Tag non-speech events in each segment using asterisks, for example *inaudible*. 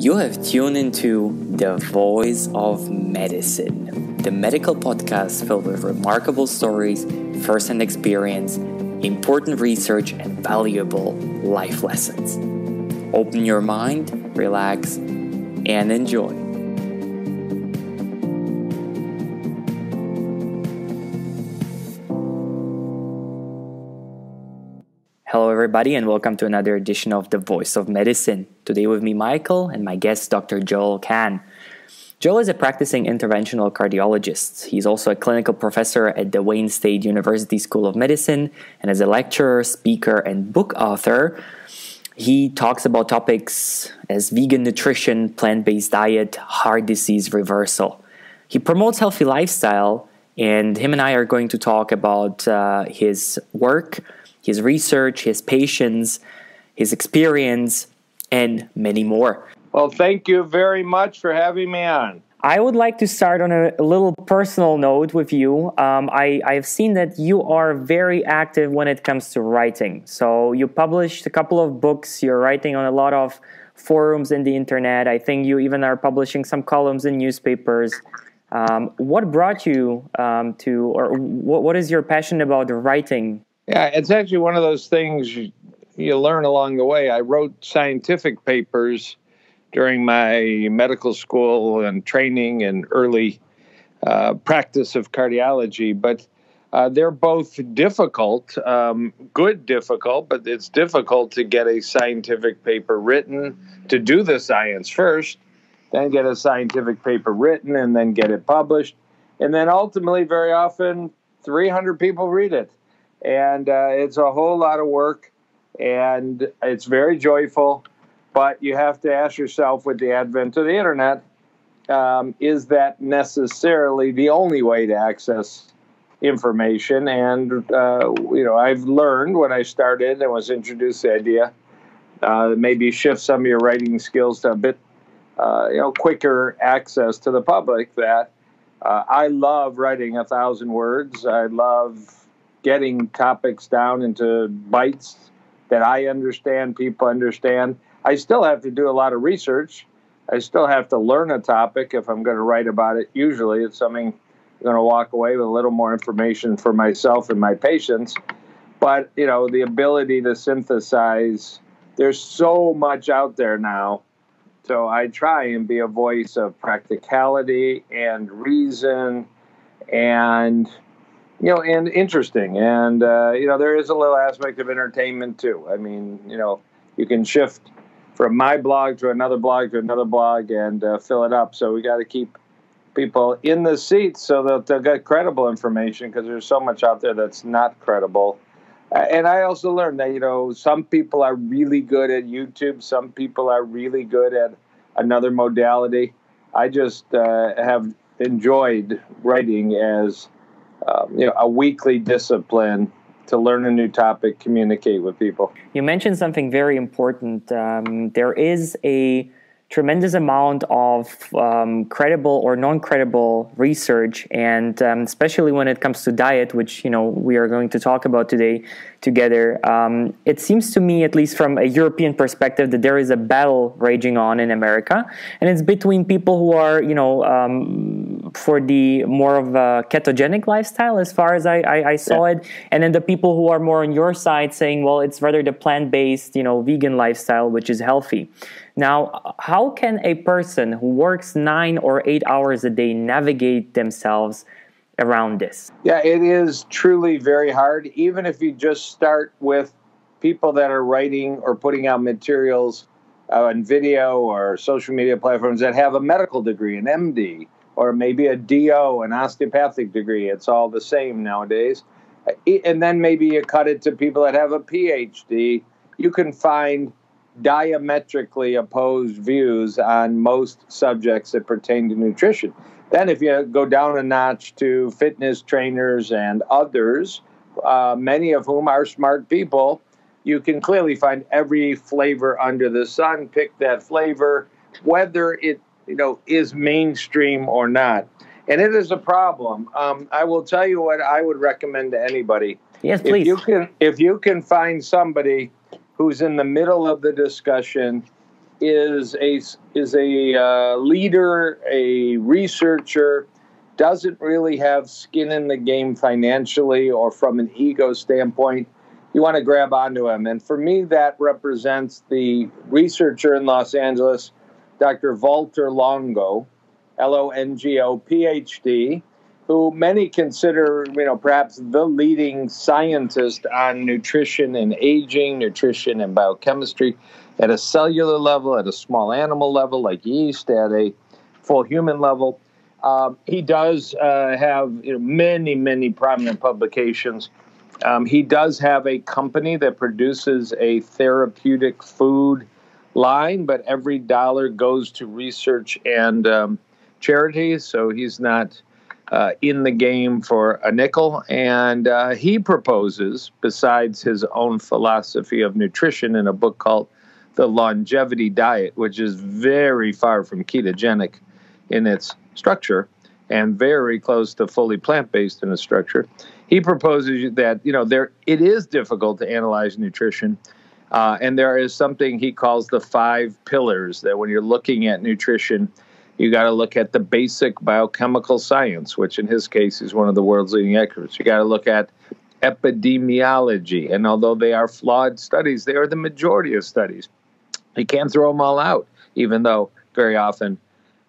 You have tuned into The Voice of Medicine, the medical podcast filled with remarkable stories, first hand experience, important research, and valuable life lessons. Open your mind, relax, and enjoy. Everybody, and welcome to another edition of The Voice of Medicine. Today, with me, Michal, and my guest, Dr. Joel Kahn. Joel is a practicing interventional cardiologist. He's also a clinical professor at the Wayne State University School of Medicine, and as a lecturer, speaker, and book author, he talks about topics as vegan nutrition, plant based diet, heart disease reversal. He promotes healthy lifestyle, and him and I are going to talk about uh, his work his research, his patients, his experience, and many more. Well, thank you very much for having me on. I would like to start on a, a little personal note with you. Um, I, I've seen that you are very active when it comes to writing. So, you published a couple of books, you're writing on a lot of forums in the internet. I think you even are publishing some columns in newspapers. Um, what brought you um, to, or what, what is your passion about writing yeah, it's actually one of those things you, learn along the way. I wrote scientific papers during my medical school and training and early uh, practice of cardiology, but uh, they're both difficult, um, good difficult, but it's difficult to get a scientific paper written, to do the science first, then get a scientific paper written, and then get it published. And then ultimately, very often, 300 people read it and uh, it's a whole lot of work and it's very joyful. But you have to ask yourself with the advent of the internet um, is that necessarily the only way to access information? And uh, you know i've learned when i started and was introduced the idea uh, maybe shift some of your writing skills to a bit uh, you know quicker access to the public that uh, i love writing a thousand words. I love getting topics down into bites that I understand, people understand. I still have to do a lot of research. I still have to learn a topic if I'm going to write about it. Usually, it's something I'm going to walk away with a little more information for myself and my patients. But, you know, the ability to synthesize, there's so much out there now. So I try and be a voice of practicality and reason and you know, and interesting. And, uh, you know, there is a little aspect of entertainment too. I mean, you know, you can shift from my blog to another blog to another blog and uh, fill it up. So we got to keep people in the seats so that they'll get credible information because there's so much out there that's not credible. And I also learned that, you know, some people are really good at YouTube, some people are really good at another modality. I just uh, have enjoyed writing as um, you know, a weekly discipline to learn a new topic, communicate with people. You mentioned something very important. Um, there is a tremendous amount of um, credible or non-credible research and um, especially when it comes to diet which you know we are going to talk about today together um, it seems to me at least from a european perspective that there is a battle raging on in america and it's between people who are you know um, for the more of a ketogenic lifestyle as far as i, I, I saw yeah. it and then the people who are more on your side saying well it's rather the plant-based you know vegan lifestyle which is healthy now, how can a person who works nine or eight hours a day navigate themselves around this? Yeah, it is truly very hard. Even if you just start with people that are writing or putting out materials uh, on video or social media platforms that have a medical degree, an MD, or maybe a DO, an osteopathic degree. It's all the same nowadays. And then maybe you cut it to people that have a PhD. You can find diametrically opposed views on most subjects that pertain to nutrition. Then, if you go down a notch to fitness trainers and others, uh, many of whom are smart people, you can clearly find every flavor under the sun. Pick that flavor, whether it you know is mainstream or not, and it is a problem. Um, I will tell you what I would recommend to anybody. Yes, please. If you can, if you can find somebody who's in the middle of the discussion is a is a uh, leader, a researcher, doesn't really have skin in the game financially or from an ego standpoint. You want to grab onto him, and for me, that represents the researcher in Los Angeles, Dr. Walter Longo, L O N G O, PhD, who many consider, you know, perhaps the leading scientist on nutrition and aging, nutrition and biochemistry at a cellular level, at a small animal level like yeast, at a full human level. Um, he does uh, have you know, many, many prominent publications. Um, he does have a company that produces a therapeutic food line, but every dollar goes to research and um, charities. So he's not uh, in the game for a nickel. And uh, he proposes, besides his own philosophy of nutrition in a book called the longevity diet, which is very far from ketogenic in its structure and very close to fully plant-based in its structure. He proposes that you know there it is difficult to analyze nutrition, uh, and there is something he calls the five pillars that when you're looking at nutrition, you got to look at the basic biochemical science, which in his case is one of the world's leading experts. You got to look at epidemiology, and although they are flawed studies, they are the majority of studies. You can't throw them all out, even though very often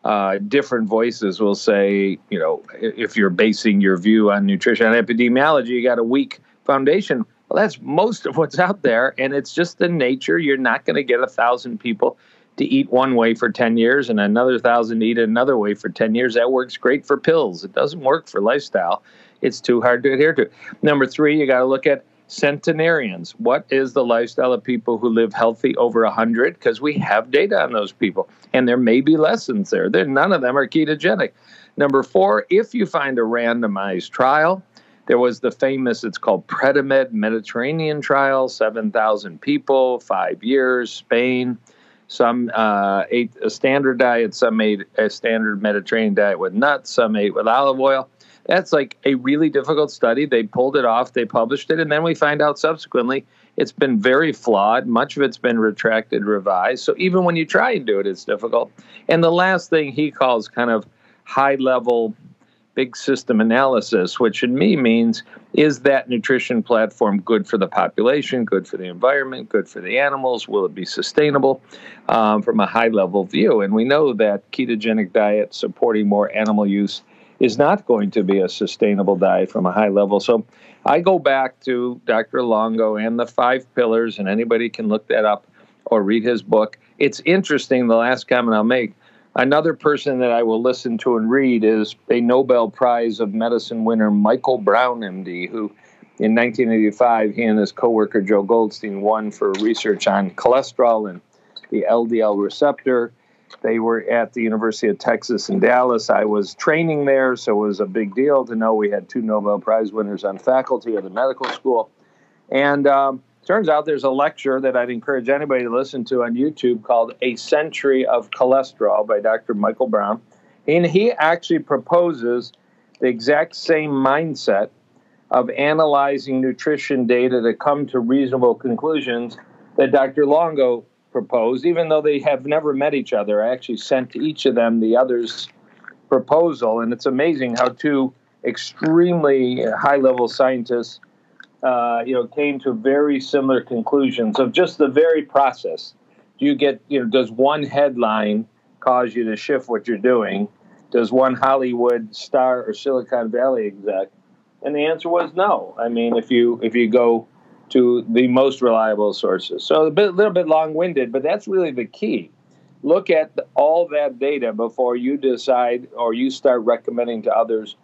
uh, different voices will say, you know, if you're basing your view on nutrition and epidemiology, you got a weak foundation. Well, that's most of what's out there, and it's just the nature. You're not going to get a thousand people to eat one way for 10 years and another thousand to eat another way for 10 years. That works great for pills. It doesn't work for lifestyle. It's too hard to adhere to. Number three, you got to look at centenarians. What is the lifestyle of people who live healthy over 100? Because we have data on those people, and there may be lessons there. there. None of them are ketogenic. Number four, if you find a randomized trial, there was the famous, it's called Predimed Mediterranean trial, 7,000 people, five years, Spain. Some uh, ate a standard diet, some ate a standard Mediterranean diet with nuts, some ate with olive oil. That's like a really difficult study. They pulled it off, they published it, and then we find out subsequently it's been very flawed. Much of it's been retracted, revised. So even when you try and do it, it's difficult. And the last thing he calls kind of high level big system analysis, which in me means is that nutrition platform good for the population, good for the environment, good for the animals? Will it be sustainable um, from a high level view? And we know that ketogenic diet supporting more animal use is not going to be a sustainable diet from a high level. So I go back to Dr. Longo and the five pillars, and anybody can look that up or read his book. It's interesting. The last comment I'll make another person that I will listen to and read is a Nobel Prize of Medicine winner, Michael Brown, MD, who in 1985, he and his coworker Joe Goldstein won for research on cholesterol and the LDL receptor. They were at the University of Texas in Dallas. I was training there, so it was a big deal to know we had two Nobel Prize winners on faculty at the medical school. And um, turns out there's a lecture that I'd encourage anybody to listen to on YouTube called A Century of Cholesterol by Dr. Michael Brown. And he actually proposes the exact same mindset of analyzing nutrition data to come to reasonable conclusions that Dr. Longo proposed, even though they have never met each other. I actually sent each of them the other's proposal, and it's amazing how two extremely high-level scientists, uh, you know, came to very similar conclusions of just the very process. Do you get, you know, does one headline cause you to shift what you're doing? Does one Hollywood star or Silicon Valley exec? And the answer was no. I mean, if you if you go to the most reliable sources. So a bit, little bit long-winded, but that's really the key. Look at all that data before you decide or you start recommending to others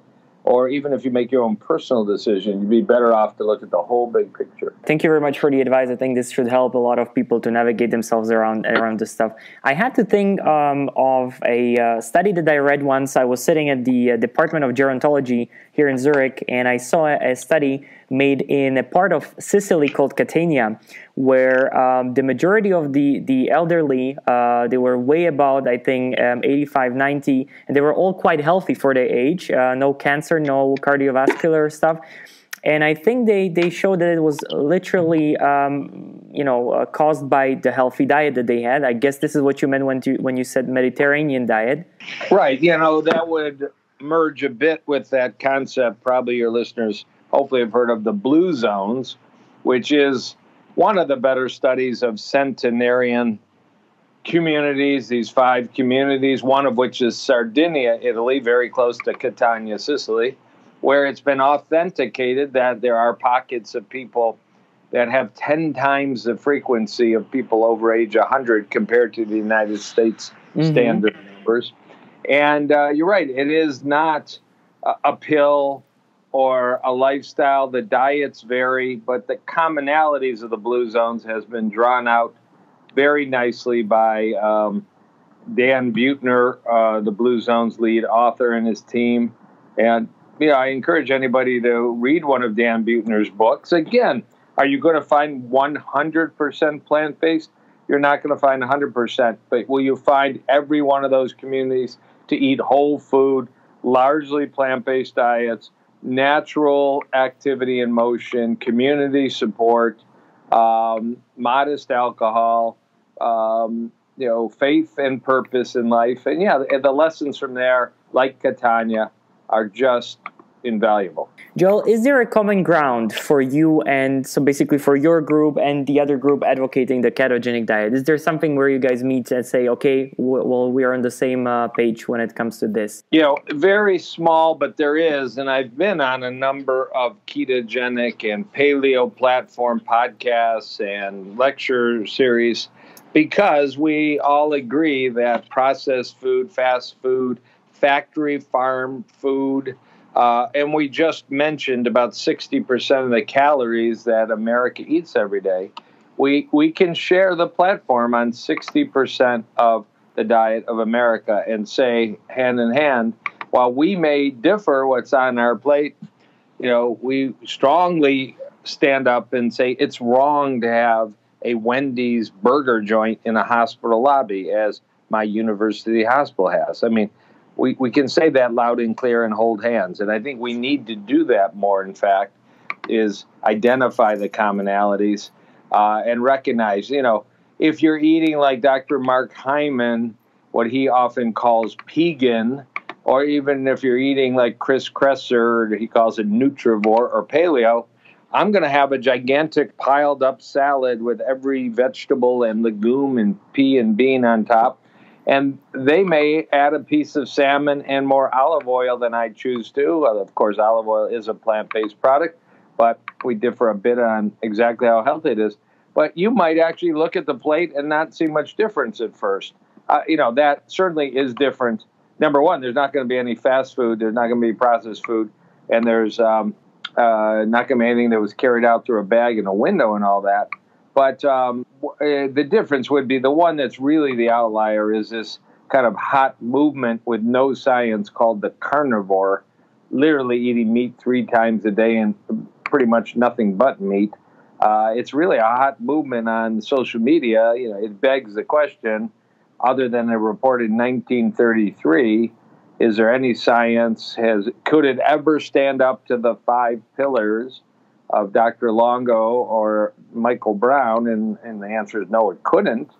or even if you make your own personal decision, you'd be better off to look at the whole big picture. Thank you very much for the advice. I think this should help a lot of people to navigate themselves around around this stuff. I had to think um, of a uh, study that I read once. I was sitting at the uh, Department of Gerontology here in Zurich, and I saw a study made in a part of Sicily called Catania, where um, the majority of the, the elderly, uh, they were way about, I think, um, 85, 90, and they were all quite healthy for their age. Uh, no cancer, no cardiovascular stuff. and I think they they showed that it was literally um, you know uh, caused by the healthy diet that they had. I guess this is what you meant when you when you said Mediterranean diet. Right. You know that would merge a bit with that concept. Probably your listeners hopefully have heard of the blue zones, which is one of the better studies of centenarian communities, these five communities, one of which is Sardinia, Italy, very close to Catania, Sicily, where it's been authenticated that there are pockets of people that have 10 times the frequency of people over age 100 compared to the United States mm-hmm. standard numbers. And uh, you're right, it is not a, a pill or a lifestyle. The diets vary, but the commonalities of the blue zones has been drawn out very nicely by um, Dan Buettner, uh, the Blue Zones lead author, and his team. And you know, I encourage anybody to read one of Dan Buettner's books. Again, are you going to find 100% plant based? You're not going to find 100%, but will you find every one of those communities to eat whole food, largely plant based diets, natural activity and motion, community support, um, modest alcohol, um, you know, faith and purpose in life. And yeah, the lessons from there, like Catania, are just invaluable. Joel, is there a common ground for you and so basically for your group and the other group advocating the ketogenic diet? Is there something where you guys meet and say, okay, well, we are on the same uh, page when it comes to this? You know, very small, but there is. And I've been on a number of ketogenic and paleo platform podcasts and lecture series because we all agree that processed food, fast food, factory farm food, uh, and we just mentioned about 60% of the calories that America eats every day. We, we can share the platform on 60% of the diet of America and say hand in hand, while we may differ what's on our plate, you know, we strongly stand up and say it's wrong to have a Wendy's burger joint in a hospital lobby, as my university hospital has. I mean, we, we can say that loud and clear and hold hands. And I think we need to do that more, in fact, is identify the commonalities uh, and recognize, you know, if you're eating like Dr. Mark Hyman, what he often calls pegan, or even if you're eating like Chris Kresser, he calls it nutrivore or paleo, I'm going to have a gigantic piled up salad with every vegetable and legume and pea and bean on top and they may add a piece of salmon and more olive oil than I choose to. Well, of course, olive oil is a plant based product, but we differ a bit on exactly how healthy it is. But you might actually look at the plate and not see much difference at first. Uh, you know, that certainly is different. Number one, there's not going to be any fast food, there's not going to be processed food, and there's um, uh, not going to be anything that was carried out through a bag in a window and all that. But um, uh, the difference would be the one that's really the outlier is this kind of hot movement with no science called the carnivore, literally eating meat three times a day and pretty much nothing but meat. Uh, it's really a hot movement on social media. You know, it begs the question, other than a report in 1933, is there any science? Has could it ever stand up to the five pillars of Dr. Longo or Michael Brown? And, and the answer is no, it couldn't.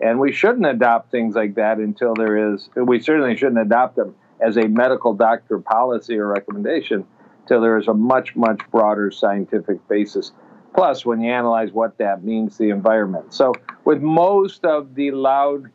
And we shouldn't adopt things like that until there is, we certainly shouldn't adopt them as a medical doctor policy or recommendation till there is a much, much broader scientific basis. Plus, when you analyze what that means to the environment. So, with most of the loud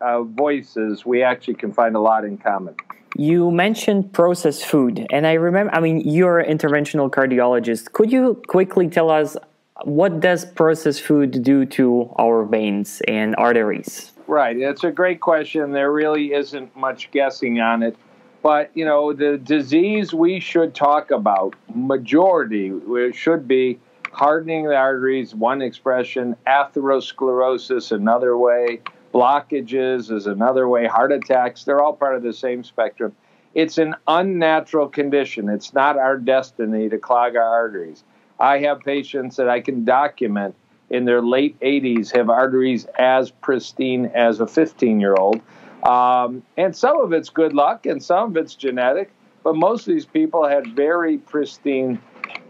uh, voices, we actually can find a lot in common. You mentioned processed food, and I remember, I mean, you're an interventional cardiologist. Could you quickly tell us what does processed food do to our veins and arteries? Right, it's a great question. There really isn't much guessing on it. But, you know, the disease we should talk about, majority, should be hardening the arteries, one expression, atherosclerosis, another way, blockages is another way, heart attacks, they're all part of the same spectrum. It's an unnatural condition. It's not our destiny to clog our arteries. I have patients that I can document in their late 80s have arteries as pristine as a 15 year old. Um, and some of it's good luck and some of it's genetic, but most of these people had very pristine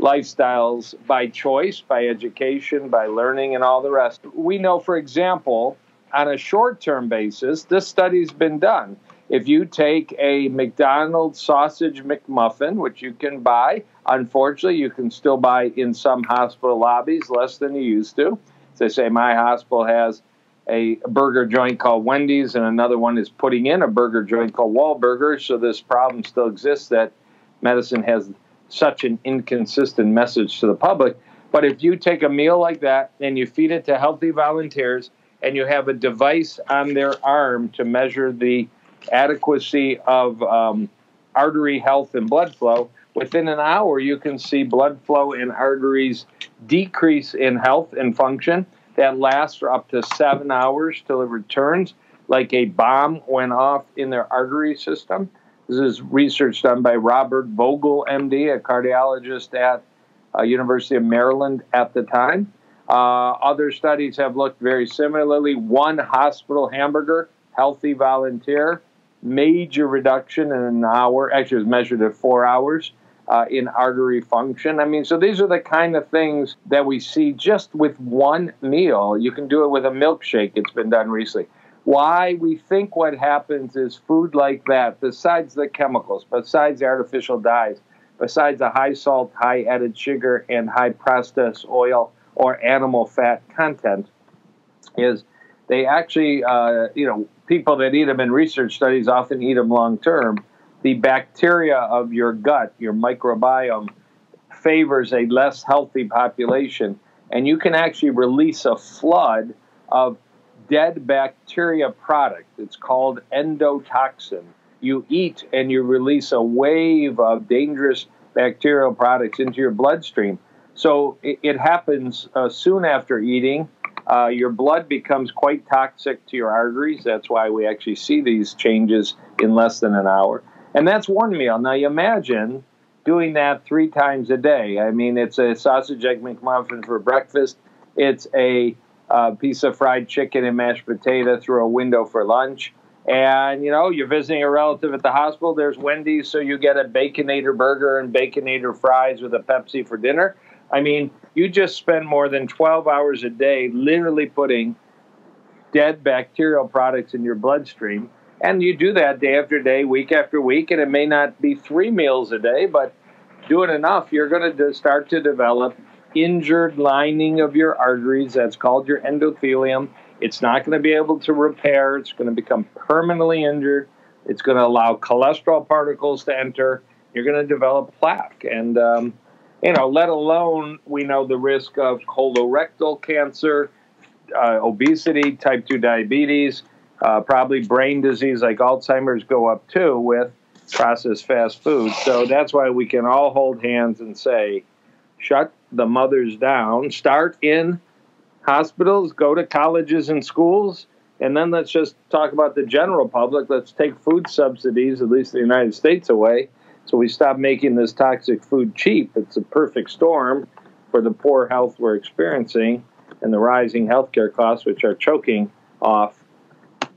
lifestyles by choice, by education, by learning, and all the rest. We know, for example, on a short term basis, this study's been done. If you take a McDonald's sausage McMuffin, which you can buy, unfortunately, you can still buy in some hospital lobbies less than you used to. As say, my hospital has a burger joint called Wendy's, and another one is putting in a burger joint called Wahlburgers. So this problem still exists that medicine has such an inconsistent message to the public. But if you take a meal like that and you feed it to healthy volunteers, and you have a device on their arm to measure the adequacy of um, artery health and blood flow, within an hour you can see blood flow in arteries decrease in health and function. That lasts for up to seven hours till it returns, like a bomb went off in their artery system. This is research done by Robert Vogel, MD, a cardiologist at uh, University of Maryland at the time. Uh, other studies have looked very similarly. One hospital hamburger, healthy volunteer, major reduction in an hour. Actually, was measured at four hours uh, in artery function. I mean, so these are the kind of things that we see just with one meal. You can do it with a milkshake. It's been done recently. Why we think what happens is food like that, besides the chemicals, besides the artificial dyes, besides the high salt, high added sugar, and high processed oil or animal fat content is they actually, uh, you know, people that eat them in research studies often eat them long term. The bacteria of your gut, your microbiome, favors a less healthy population, and you can actually release a flood of dead bacteria product. It's called endotoxin. You eat and you release a wave of dangerous bacterial products into your bloodstream. So it, it happens uh, soon after eating. Uh, your blood becomes quite toxic to your arteries. That's why we actually see these changes in less than an hour. And that's one meal. Now, you imagine doing that three times a day. I mean, it's a sausage egg McMuffin for breakfast, it's a uh, piece of fried chicken and mashed potato through a window for lunch. And you know, you're visiting a relative at the hospital. There's Wendy's, so you get a Baconator burger and Baconator fries with a Pepsi for dinner. I mean, you just spend more than 12 hours a day literally putting dead bacterial products in your bloodstream. And you do that day after day, week after week, and it may not be three meals a day, but do it enough, you're going to start to develop injured lining of your arteries. That's called your endothelium. It's not going to be able to repair, it's going to become permanently injured. It's going to allow cholesterol particles to enter. You're going to develop plaque. And, um, you know, let alone we know the risk of colorectal cancer, uh, obesity, type 2 diabetes, uh, probably brain disease like Alzheimer's go up too with processed fast food. So that's why we can all hold hands and say, shut the mothers down, start in hospitals, go to colleges and schools, and then let's just talk about the general public. Let's take food subsidies, at least the United States, away so we stop making this toxic food cheap. It's a perfect storm for the poor health we're experiencing and the rising healthcare costs, which are choking off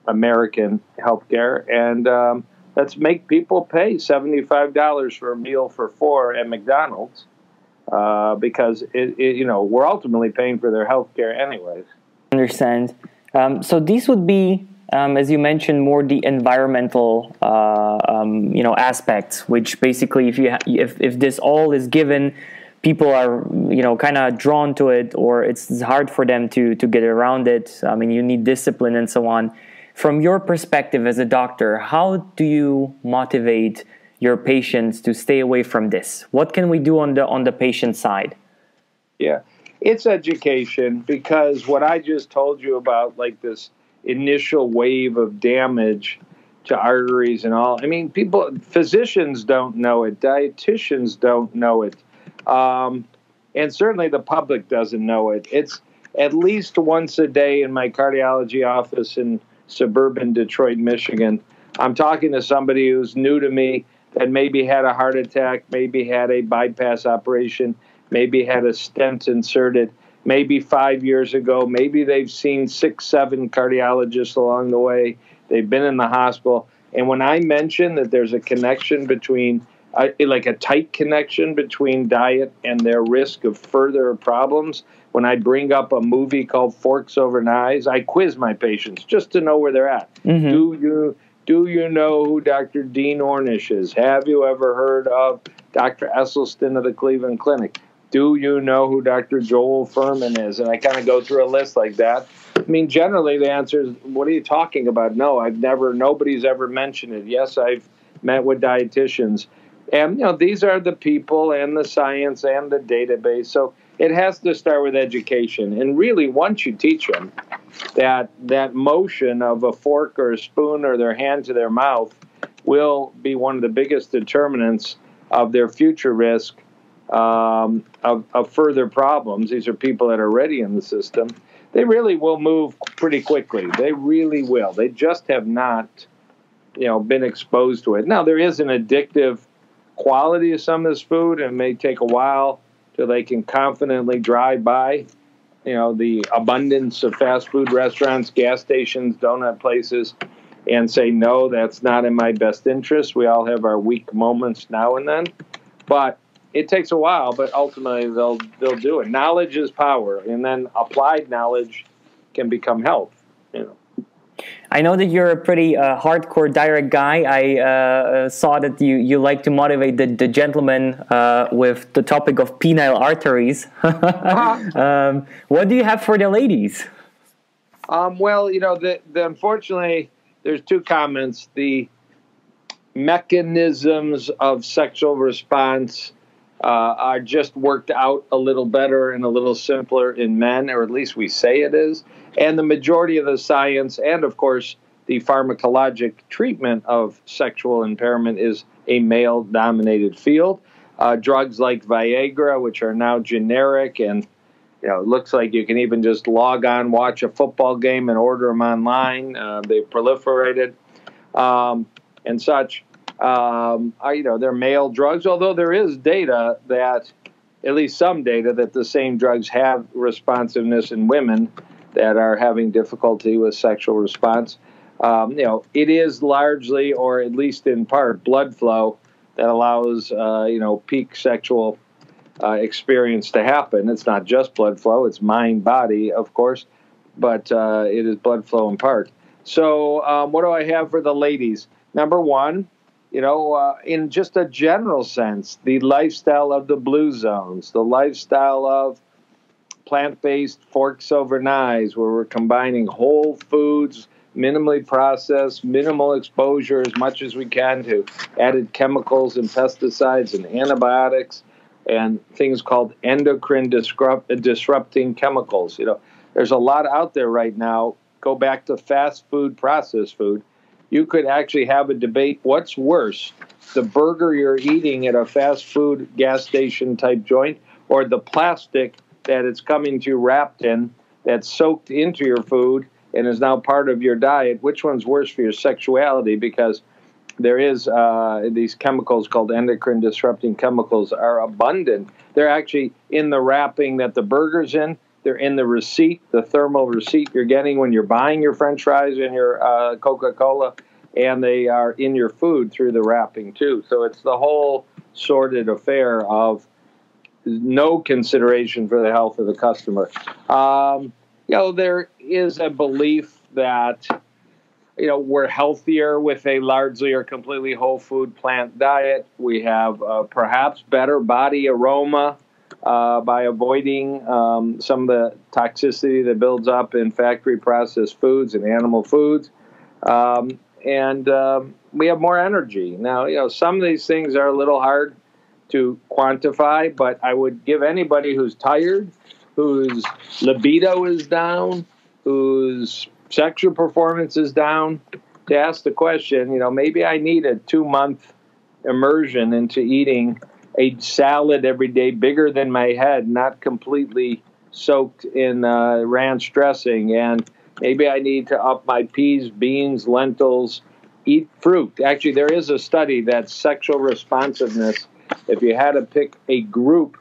American healthcare. And um, let's make people pay $75 for a meal for four at McDonald's uh, because, it, it, you know, we're ultimately paying for their healthcare anyways. Understand. Um, so these would be um, as you mentioned, more the environmental, uh, um, you know, aspects. Which basically, if you ha- if if this all is given, people are you know kind of drawn to it, or it's hard for them to to get around it. I mean, you need discipline and so on. From your perspective as a doctor, how do you motivate your patients to stay away from this? What can we do on the on the patient side? Yeah, it's education because what I just told you about, like this initial wave of damage to arteries and all. I mean, people, physicians don't know it, dietitians don't know it, um, and certainly the public doesn't know it. It's at least once a day in my cardiology office in suburban Detroit, Michigan. I'm talking to somebody who's new to me that maybe had a heart attack, maybe had a bypass operation, maybe had a stent inserted, maybe five years ago. Maybe they've seen six, seven cardiologists along the way. They've been in the hospital. And when I mention that there's a connection between uh, like a tight connection between diet and their risk of further problems. When I bring up a movie called Forks Over Knives, I quiz my patients just to know where they're at. Mm-hmm. Do you do you know who Dr. Dean Ornish is? Have you ever heard of Dr. Esselstyn of the Cleveland Clinic? Do you know who Dr. Joel Fuhrman is? And I kind of go through a list like that. I mean, generally the answer is, what are you talking about? No, I've never, nobody's ever mentioned it. Yes, I've met with dietitians. And, you know, these are the people and the science and the database. So it has to start with education. And really, once you teach them that that motion of a fork or a spoon or their hand to their mouth will be one of the biggest determinants of their future risk um, of, of further problems. These are people that are already in the system. They really will move pretty quickly. They really will. They just have not, you know, been exposed to it. Now there is an addictive quality of some of this food, and it may take a while till they can confidently drive by, you know, the abundance of fast food restaurants, gas stations, donut places, and say, no, that's not in my best interest. We all have our weak moments now and then, but it takes a while, but ultimately they'll they'll do it. Knowledge is power, and then applied knowledge can become health. You know. I know that you're a pretty uh, hardcore direct guy. I uh, uh, saw that you, you like to motivate the, the gentleman uh, with the topic of penile arteries. *laughs* uh-huh. um, what do you have for the ladies? Um, well, you know, the, the, unfortunately, there's two comments. The mechanisms of sexual response uh, are just worked out a little better and a little simpler in men, or at least we say it is. And the majority of the science, and of course, the pharmacologic treatment of sexual impairment is a male dominated field. Uh, drugs like Viagra, which are now generic, and you know, it looks like you can even just log on, watch a football game, and order them online. Uh, they've proliferated um, and such um, you know, they're male drugs, although there is data that, at least some data, that the same drugs have responsiveness in women that are having difficulty with sexual response. Um, you know, it is largely, or at least in part, blood flow that allows, uh, you know, peak sexual uh, experience to happen. It's not just blood flow; it's mind, body, of course, but uh, it is blood flow in part. So, um, what do I have for the ladies? Number one, you know, uh, in just a general sense, the lifestyle of the blue zones, the lifestyle of plant based forks over knives, where we're combining whole foods, minimally processed, minimal exposure as much as we can to added chemicals and pesticides and antibiotics and things called endocrine disrupt, disrupting chemicals. You know, there's a lot out there right now. Go back to fast food, processed food you could actually have a debate what's worse, the burger you're eating at a fast food gas station type joint or the plastic that it's coming to you wrapped in that's soaked into your food and is now part of your diet. Which one's worse for your sexuality? Because there is uh, these chemicals called endocrine disrupting chemicals are abundant. They're actually in the wrapping that the burger's in they're in the receipt, the thermal receipt you're getting when you're buying your French fries and your uh, Coca Cola, and they are in your food through the wrapping too. So it's the whole sordid affair of no consideration for the health of the customer. Um, you know, there is a belief that you know we're healthier with a largely or completely whole food plant diet. We have uh, perhaps better body aroma uh, by avoiding um, some of the toxicity that builds up in factory processed foods and animal foods. Um, and um, we have more energy. Now, you know, some of these things are a little hard to quantify, but I would give anybody who's tired, whose libido is down, whose sexual performance is down, to ask the question, you know, maybe I need a two month immersion into eating a salad every day bigger than my head, not completely soaked in uh, ranch dressing. And maybe I need to up my peas, beans, lentils, eat fruit. Actually, there is a study that sexual responsiveness, if you had to pick a group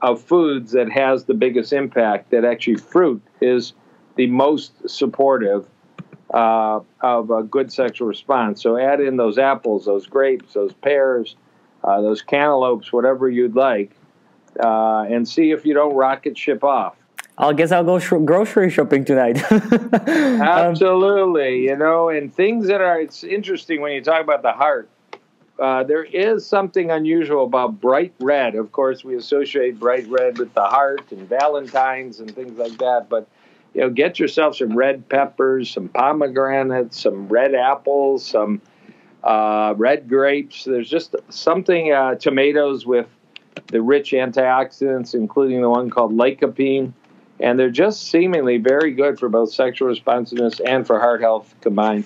of foods that has the biggest impact, that actually fruit is the most supportive uh, of a good sexual response. So add in those apples, those grapes, those pears, uh, those cantaloupes, whatever you'd like, uh, and see if you don't rocket ship off. I guess I'll go sh- grocery shopping tonight. *laughs* Um, Absolutely, you know, and things that are, it's interesting when you talk about the heart. Uh, there is something unusual about bright red. Of course, we associate bright red with the heart and Valentine's and things like that. But you know, get yourself some red peppers, some pomegranates, some red apples, some uh, red grapes. There's just something uh, tomatoes with the rich antioxidants, including the one called lycopene, and they're just seemingly very good for both sexual responsiveness and for heart health combined.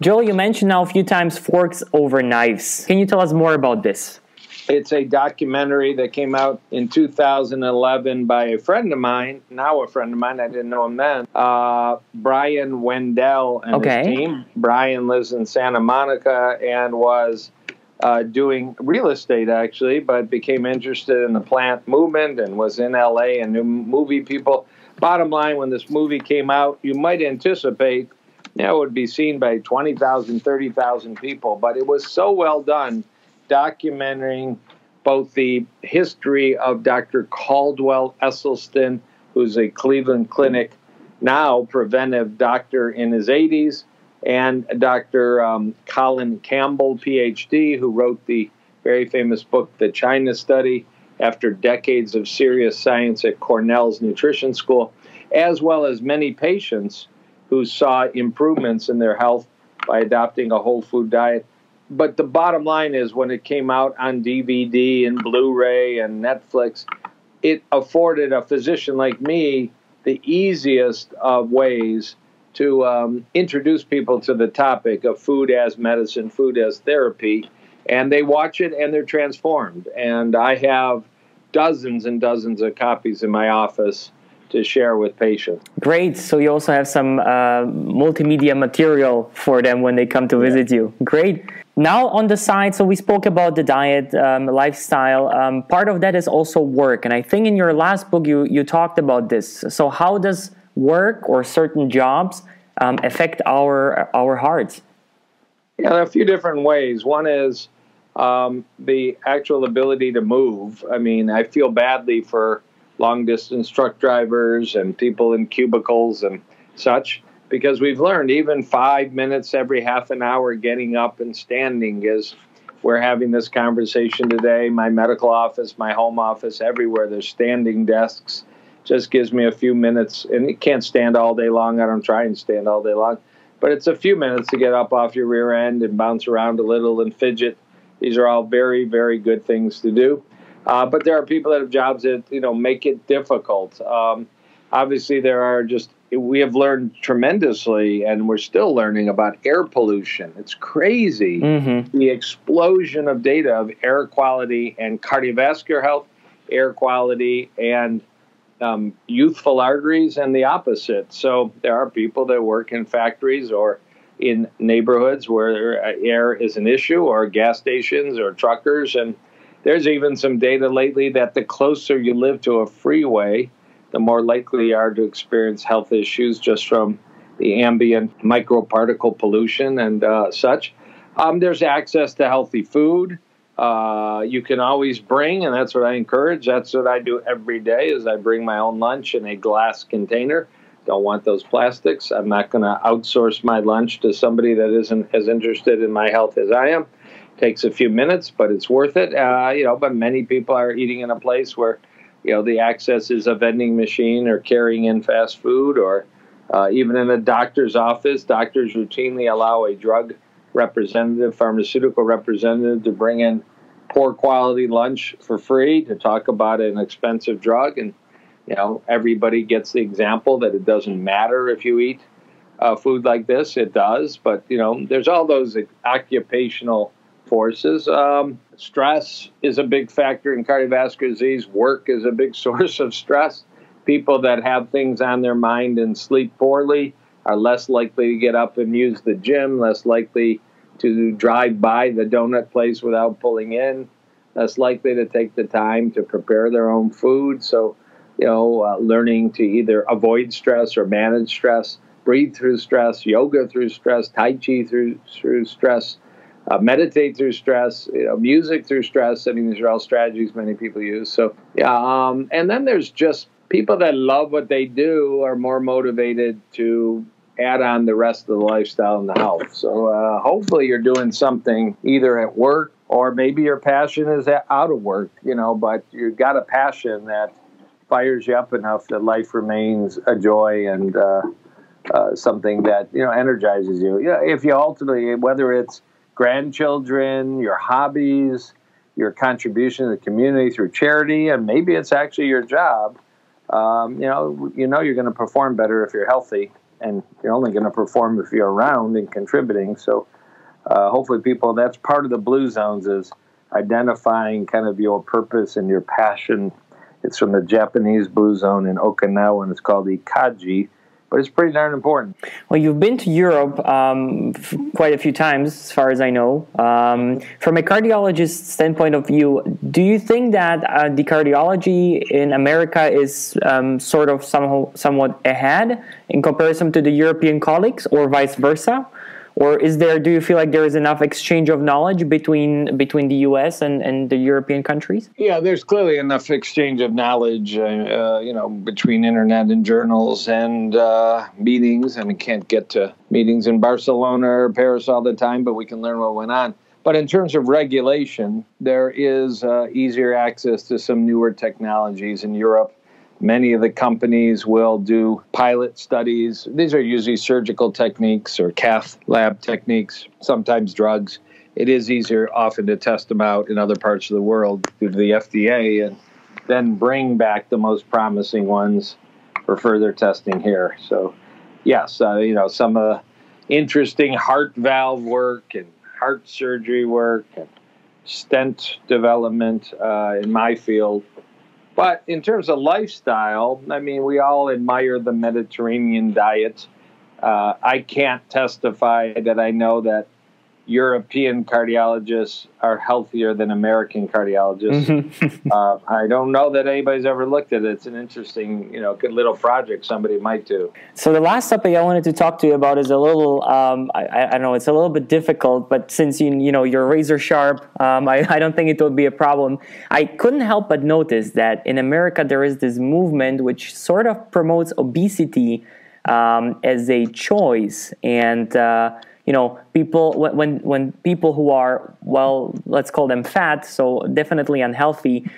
Joel, you mentioned now a few times forks over knives. Can you tell us more about this? It's a documentary that came out in 2011 by a friend of mine, now a friend of mine, I didn't know him then, uh, Brian Wendel and okay. his team. Brian lives in Santa Monica and was uh, doing real estate actually, but became interested in the plant movement and was in LA and knew movie people. Bottom line, when this movie came out, you might anticipate you know, it would be seen by 20,000, 30,000 people, but it was so well done documenting both the history of Dr. Caldwell Esselstyn, who's a Cleveland Clinic now preventive doctor in his 80s, and Dr. Um, Colin Campbell, PhD, who wrote the very famous book, The China Study, after decades of serious science at Cornell's Nutrition School, as well as many patients who saw improvements in their health by adopting a whole food diet. But the bottom line is when it came out on DVD and Blu ray and Netflix, it afforded a physician like me the easiest of ways to um, introduce people to the topic of food as medicine, food as therapy. And they watch it and they're transformed. And I have dozens and dozens of copies in my office to share with patients. Great. So you also have some uh, multimedia material for them when they come to visit yeah. you. Great. Now on the side, so we spoke about the diet, um, lifestyle. Um, part of that is also work, and I think in your last book you you talked about this. So how does work or certain jobs um, affect our our hearts? Yeah, there are a few different ways. One is um, the actual ability to move. I mean, I feel badly for long distance truck drivers and people in cubicles and such because we've learned even five minutes every half an hour getting up and standing is we're having this conversation today. My medical office my home office everywhere there's standing desks. Just gives me a few minutes and you can't stand all day long. I don't try and stand all day long but it's a few minutes to get up off your rear end and bounce around a little and fidget. These are all very very good things to do uh, but there are people that have jobs that you know make it difficult. Um, obviously, there are just we have learned tremendously, and we're still learning about air pollution. It's crazy mm-hmm. the explosion of data of air quality and cardiovascular health, air quality, and um, youthful arteries, and the opposite. So there are people that work in factories or in neighborhoods where air is an issue, or gas stations or truckers, and there's even some data lately that the closer you live to a freeway, the more likely you are to experience health issues just from the ambient microparticle pollution and uh, such. Um, there's access to healthy food. Uh, you can always bring, and that's what I encourage. That's what I do every day. Is I bring my own lunch in a glass container. Don't want those plastics. I'm not going to outsource my lunch to somebody that isn't as interested in my health as I am takes a few minutes, but it's worth it. Uh, you know, but many people are eating in a place where, you know, the access is a vending machine or carrying in fast food, or uh, even in a doctor's office, doctors routinely allow a drug representative, pharmaceutical representative, to bring in poor quality lunch for free to talk about an expensive drug, and you know, everybody gets the example that it doesn't matter if you eat. Uh, food like this, it does, but you know, there's all those occupational forces. Um, stress is a big factor in cardiovascular disease. Work is a big *laughs* source of stress. People that have things on their mind and sleep poorly are less likely to get up and use the gym, less likely to drive by the donut place without pulling in, less likely to take the time to prepare their own food. So, you know, uh, learning to either avoid stress or manage stress, breathe through stress, yoga through stress, Tai Chi through, through stress uh, meditate through stress, you know, music through stress. I mean, these are all strategies many people use. So, yeah. Um, and then there's just people that love what they do are more motivated to add on the rest of the lifestyle and the health. So, uh, hopefully, you're doing something either at work or maybe your passion is out of work, you know, but you've got a passion that fires you up enough that life remains a joy and uh, uh, something that you know energizes you. Yeah, if you ultimately, whether it's grandchildren, your hobbies, your contribution to the community through charity, and maybe it's actually your job. Um, you know, you know you're going to perform better if you're healthy, and you're only going to perform if you're around and contributing. So, uh, hopefully, people that's part of the blue zones is identifying kind of your purpose and your passion. It's from the Japanese blue zone in Okinawa, and it's called Ikigai but it's pretty darn important. Well, you've been to Europe um, quite a few times, as far as I know. Um, from a cardiologist standpoint of view, do you think that uh, the cardiology in America is um, sort of somehow somewhat ahead in comparison to the European colleagues, or vice versa? Or is there do you feel like there is enough exchange of knowledge between between the US and, and the European countries? Yeah there's clearly enough exchange of knowledge uh, uh, you know between internet and journals and uh, meetings. And we can't get to meetings in Barcelona or Paris all the time but we can learn what went on. But in terms of regulation there is uh, easier access to some newer technologies in Europe Many of the companies will do pilot studies. These are usually surgical techniques or cath lab techniques, sometimes drugs. It is easier often to test them out in other parts of the world through the FDA and then bring back the most promising ones for further testing here. So, yes, uh, you know, some of the interesting heart valve work and heart surgery work and stent development uh, in my field but in terms of lifestyle, I mean, we all admire the Mediterranean diet. Uh, I can't testify that I know that European cardiologists are healthier than American cardiologists. Mm-hmm. *laughs* uh, I don't know that anybody's ever looked at it. It's an interesting, you know, good little project somebody might do. So the last topic I wanted to talk to you about is a little, um, I, I, don't know, it's a little bit difficult, but since you, you know, you're razor sharp, um, I, I don't think it would be a problem. I couldn't help but notice that in America there is this movement which sort of promotes obesity um, as a choice and. Uh, you know people when when people who are well let's call them fat so definitely unhealthy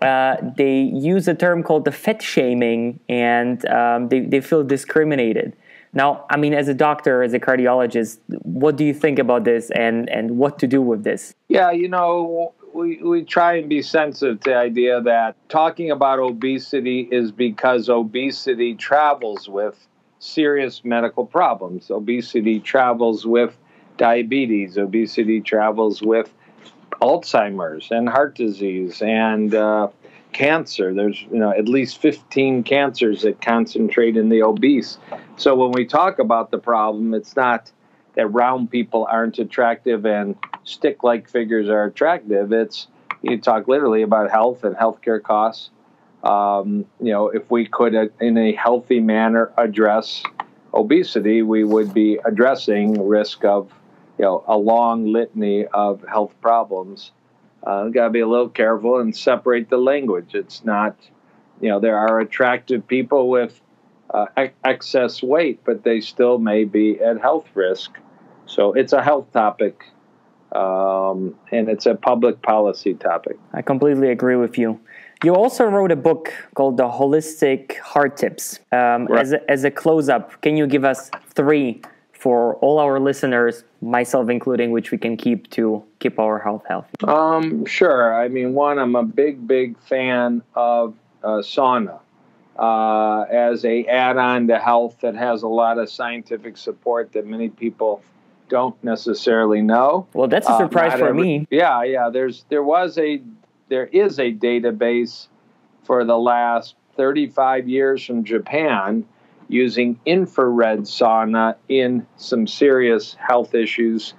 uh, they use a term called the fat shaming and um, they, they feel discriminated. Now i mean as a doctor as a cardiologist what do you think about this and and what to do with this? Yeah you know we, we try and be sensitive to the idea that talking about obesity is because obesity travels with serious medical problems. Obesity travels with diabetes, obesity travels with Alzheimer's and heart disease and uh, cancer. There's you know at least 15 cancers that concentrate in the obese. So when we talk about the problem, it's not that round people aren't attractive and stick-like figures are attractive. It's you talk literally about health and healthcare costs um, you know, if we could, uh, in a healthy manner, address obesity, we would be addressing risk of, you know, a long litany of health problems. Uh, Got to be a little careful and separate the language. It's not, you know, there are attractive people with uh, excess weight, but they still may be at health risk. So it's a health topic, um, and it's a public policy topic. I completely agree with you. You also wrote a book called The Holistic Heart Tips. Um, right. as, a, as a close up, can you give us three for all our listeners, myself including, which we can keep to keep our health healthy? Um, sure. I mean, one, I'm a big, big fan of uh, sauna uh, as a add-on to health that has a lot of scientific support that many people don't necessarily know. Well, that's a surprise uh, for every, me. Yeah, yeah. There's there was a there is a database for the last 35 years from Japan using infrared sauna in some serious health issues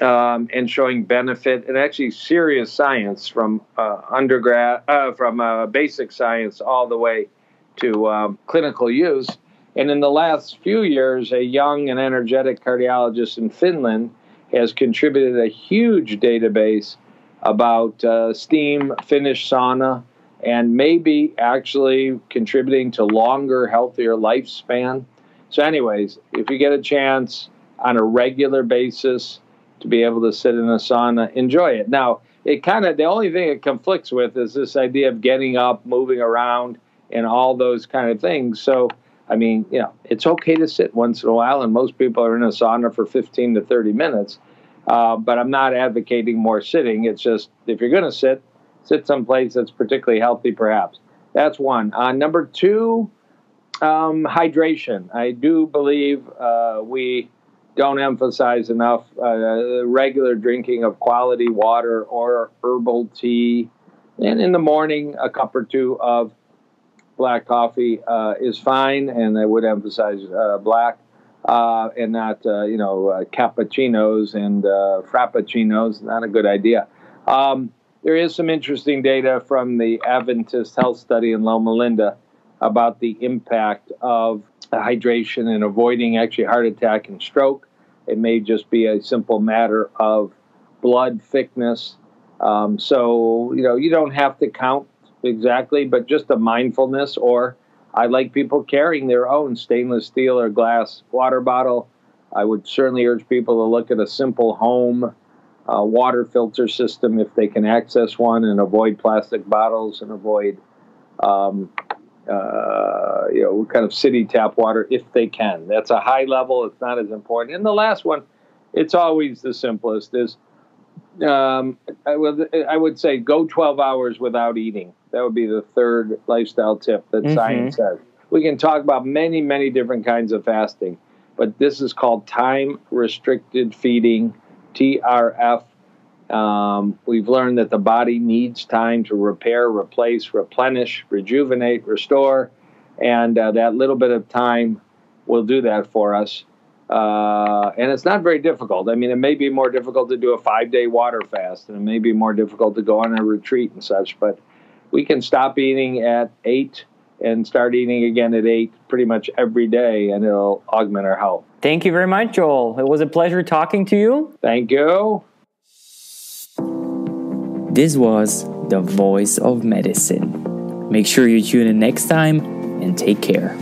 um, and showing benefit and actually serious science from uh, undergrad uh, from uh, basic science all the way to um, clinical use. And in the last few years, a young and energetic cardiologist in Finland has contributed a huge database about uh, steam Finnish sauna and maybe actually contributing to longer, healthier lifespan. So, anyways, if you get a chance on a regular basis to be able to sit in a sauna, enjoy it. Now, it kind of the only thing it conflicts with is this idea of getting up, moving around, and all those kind of things. So, I mean, you know, it's okay to sit once in a while, and most people are in a sauna for 15 to 30 minutes. Uh, but I'm not advocating more sitting. It's just if you're going to sit, sit someplace that's particularly healthy, perhaps. That's one. Uh, number two, um, hydration. I do believe uh, we don't emphasize enough uh, regular drinking of quality water or herbal tea. And in the morning, a cup or two of black coffee uh, is fine, and I would emphasize black. Uh, and not uh, you know uh, cappuccinos and uh, frappuccinos. Not a good idea. Um, there is some interesting data from the Adventist Health Study in Loma Linda about the impact of hydration and avoiding actually heart attack and stroke. It may just be a simple matter of blood thickness. Um, so you know you don't have to count exactly, but just a mindfulness or I like people carrying their own stainless steel or glass water bottle. I would certainly urge people to look at a simple home uh, water filter system if they can access one and avoid plastic bottles and avoid, um, uh, you know, kind of city tap water if they can. That's a high level. It's not as important. And the last one, it's always the simplest is um, I, would, I would say go 12 hours without eating. That would be the third lifestyle tip that mm-hmm. science says. We can talk about many, many different kinds of fasting, but this is called time restricted feeding, TRF. Um, we've learned that the body needs time to repair, replace, replenish, rejuvenate, restore, and uh, that little bit of time will do that for us. Uh, and it's not very difficult. I mean, it may be more difficult to do a five day water fast, and it may be more difficult to go on a retreat and such, but we can stop eating at eight and start eating again at eight pretty much every day, and it'll augment our health. Thank you very much, Joel. It was a pleasure talking to you. Thank you. This was the voice of medicine. Make sure you tune in next time and take care.